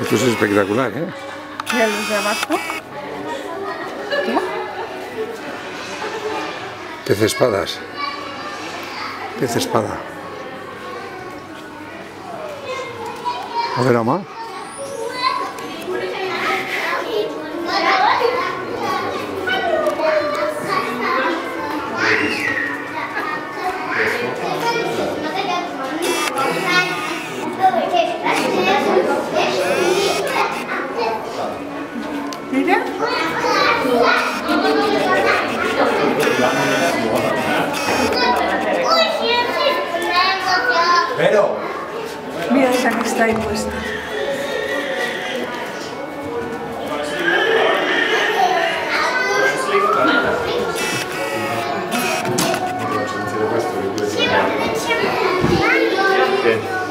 Esto es espectacular, ¿eh? Mira los de abajo. Pez espadas. Pez espada. A ver, Ama. Mira. Pero. Mira esa que está ahí puesta. Gracias.